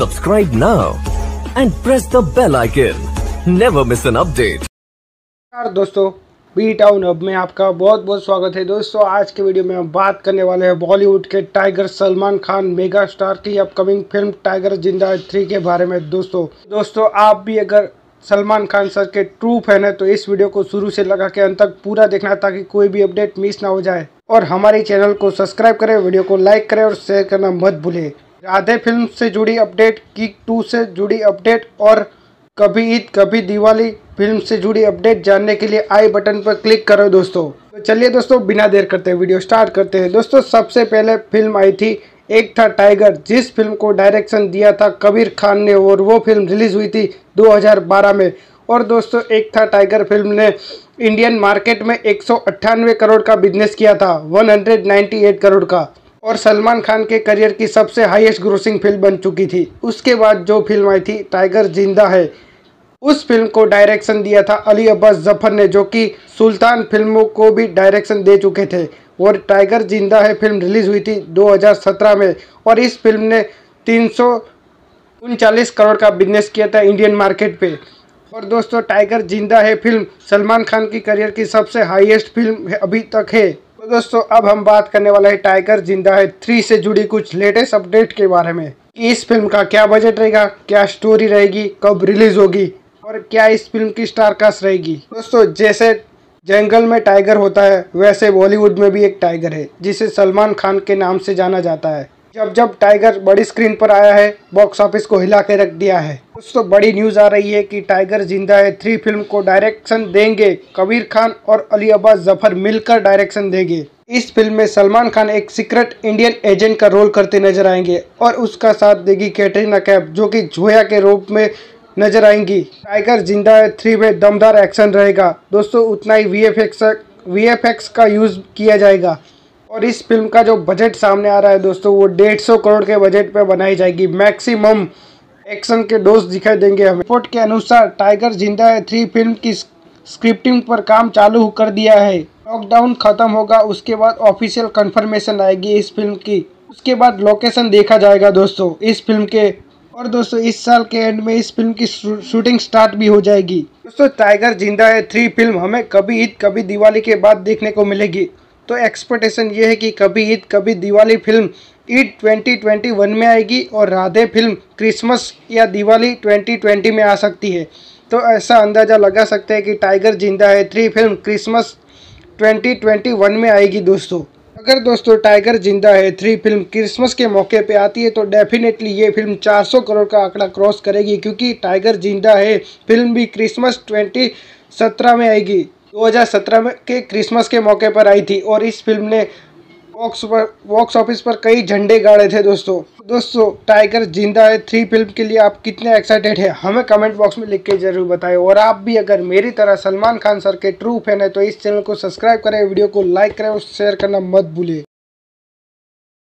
Subscribe now and press the bell icon. Never miss an update. नमस्कार दोस्तों B town अब में आपका बहुत बहुत स्वागत है दोस्तों आज के वीडियो में हम बात करने वाले हैं बॉलीवुड के tiger Salman Khan mega star की अपकमिंग फ़िल्म टाइगर ज़िंदा थ्री के बारे में दोस्तों दोस्तों, आप भी अगर सलमान खान सर के ट्रू फ़ैन है तो इस वीडियो को शुरू से लगा के अंत तक पूरा देखना ताकि कोई भी अपडेट मिस ना हो जाए और हमारे चैनल को सब्सक्राइब करें, वीडियो को लाइक करें और शेयर करना मत भूलें राधे फ़िल्म से जुड़ी अपडेट, किक टू से जुड़ी अपडेट और कभी ईद, कभी दिवाली फ़िल्म से जुड़ी अपडेट जानने के लिए आई बटन पर क्लिक करो दोस्तों। तो चलिए दोस्तों, बिना देर करते हैं वीडियो स्टार्ट करते हैं। दोस्तों, सबसे पहले फ़िल्म आई थी, एक था टाइगर, जिस फ़िल्म को डायरेक्शन दिया था कबीर खान ने और वो फ़िल्म रिलीज़ हुई थी 2012 में। और दोस्तों, एक था टाइगर फ़िल्म ने इंडियन मार्केट में एक सौ अट्ठानवे करोड़ का बिज़नेस किया था 198 करोड़ का। और सलमान खान के करियर की सबसे हाईएस्ट ग्रोसिंग फ़िल्म बन चुकी थी। उसके बाद जो फ़िल्म आई थी, टाइगर ज़िंदा है, उस फ़िल्म को डायरेक्शन दिया था अली अब्बास ज़फ़र ने, जो कि सुल्तान फ़िल्मों को भी डायरेक्शन दे चुके थे। और टाइगर ज़िंदा है फ़िल्म रिलीज़ हुई थी 2017 में, और इस फ़िल्म ने तीन करोड़ का बिज़नेस किया था इंडियन मार्केट पे। और दोस्तों, टाइगर ज़िंदा है फ़िल्म सलमान खान की करियर की सबसे हाईएस्ट फ़िल्म अभी तक है। दोस्तों, अब हम बात करने वाले हैं टाइगर ज़िंदा है थ्री से जुड़ी कुछ लेटेस्ट अपडेट के बारे में। इस फ़िल्म का क्या बजट रहेगा, क्या स्टोरी रहेगी, कब रिलीज़ होगी और क्या इस फ़िल्म की स्टार कास्ट रहेगी। दोस्तों, जैसे जंगल में टाइगर होता है, वैसे बॉलीवुड में भी एक टाइगर है, जिसे सलमान खान के नाम से जाना जाता है। जब जब टाइगर बड़ी स्क्रीन पर आया है बॉक्स ऑफ़िस को हिला के रख दिया है। दोस्तों बड़ी न्यूज़ आ रही है कि टाइगर ज़िंदा है। थ्री फ़िल्म को डायरेक्शन देंगे कबीर खान और अली अब्बास ज़फ़र मिलकर डायरेक्शन देंगे। इस फ़िल्म में सलमान खान एक सीक्रेट इंडियन एजेंट का रोल करते नज़र आएँगे और उसका साथ देगी कैटरीना कैफ, जो कि जोया के रूप में नज़र आएँगी। टाइगर ज़िंदा है, थ्री में दमदार एक्शन रहेगा। दोस्तों, उतना ही वी एफ़ का यूज़ किया जाएगा। और इस फ़िल्म का जो बजट सामने आ रहा है दोस्तों, वो डेढ़ सौ करोड़ के बजट पे बनाई जाएगी। मैक्सिमम एक्शन के डोज दिखाई देंगे हमें। रिपोर्ट के अनुसार टाइगर ज़िंदा है। थ्री फ़िल्म की स्क्रिप्टिंग पर काम चालू कर दिया है। लॉकडाउन खत्म होगा, उसके बाद ऑफिशियल कंफर्मेशन आएगी इस फ़िल्म की। उसके बाद लोकेशन देखा जाएगा दोस्तों, इस फ़िल्म के। और दोस्तों, इस साल के एंड में इस फ़िल्म की शूटिंग स्टार्ट भी हो जाएगी। दोस्तों, टाइगर ज़िंदा है। थ्री फ़िल्म हमें कभी ईद, कभी दिवाली के बाद देखने को मिलेगी। तो एक्सपेक्टेशन ये है कि कभी ईद, कभी दिवाली फ़िल्म ईद 2021 में आएगी और राधे फ़िल्म क्रिसमस या दिवाली 2020 में आ सकती है। तो ऐसा अंदाज़ा लगा सकते हैं कि टाइगर ज़िंदा है थ्री फ़िल्म क्रिसमस 2021 में आएगी दोस्तों। अगर दोस्तों टाइगर ज़िंदा है थ्री फ़िल्म क्रिसमस के मौके पे आती है तो डेफिनेटली ये फ़िल्म 400 करोड़ का आंकड़ा क्रॉस करेगी, क्योंकि टाइगर ज़िंदा है फ़िल्म भी क्रिसमस 2017 में आएगी। 2017 में के क्रिसमस के मौके पर आई थी और इस फ़िल्म ने बॉक्स पर बॉक्स ऑफ़िस पर कई झंडे गाड़े थे दोस्तों। दोस्तों, टाइगर ज़िंदा है, थ्री फ़िल्म के लिए आप कितने एक्साइटेड हैं? हमें कमेंट बॉक्स में लिख के ज़रूर बताएँ। और आप भी अगर मेरी तरह सलमान खान सर के ट्रू फ़ैन है तो इस चैनल को सब्सक्राइब करें, वीडियो को लाइक करें और शेयर करना मत भूलें